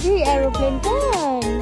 Three aeroplane turn.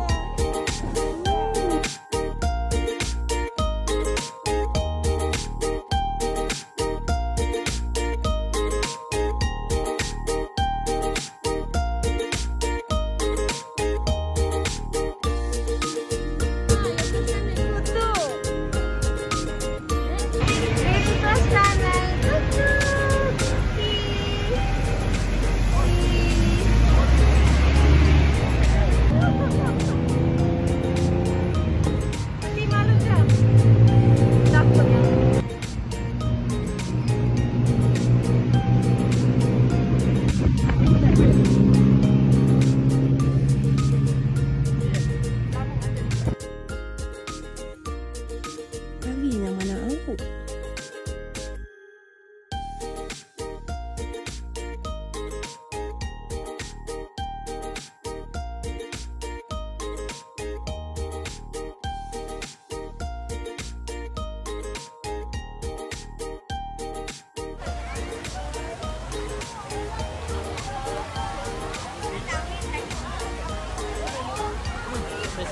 Lampu.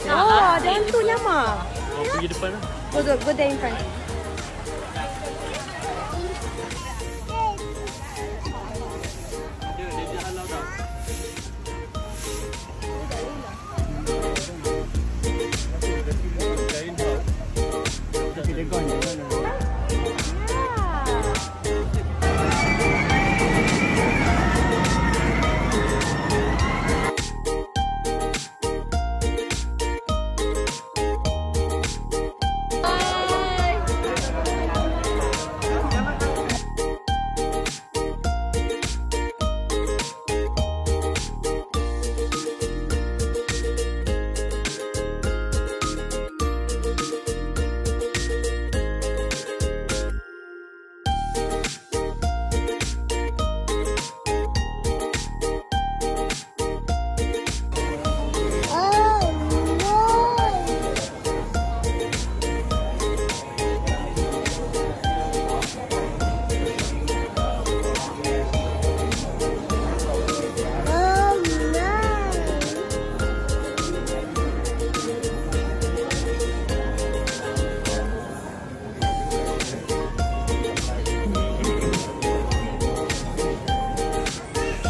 Oh, ada hantunya mah. Oh, pergi depan lah. Go, go, go there in front.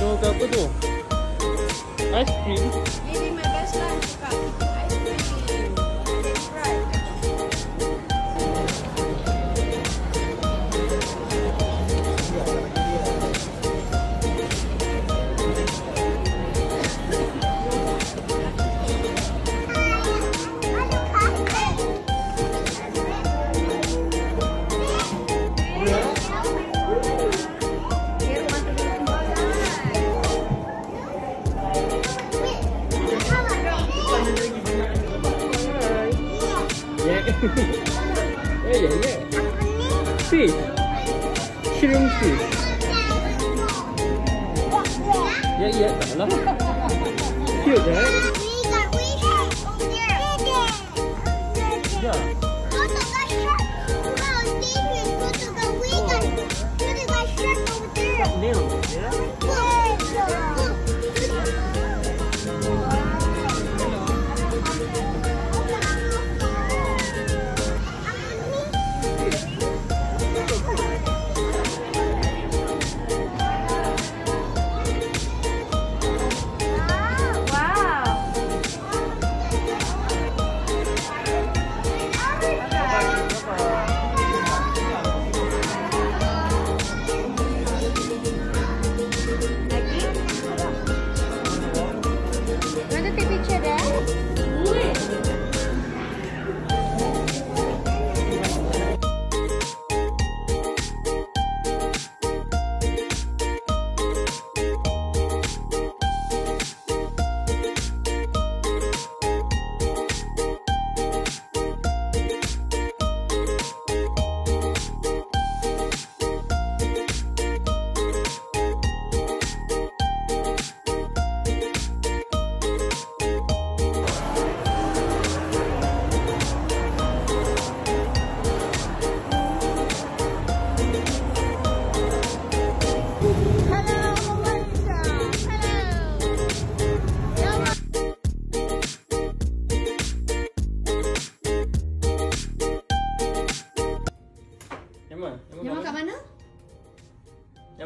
Ke apa tu? Ice cream? Ini my best lunch, Kak. Yeah. yeah, yeah. Fish. Shrimp fish. Yeah, yeah. Lah. Cute, right? Yeah.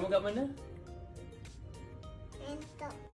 Yang kat mana?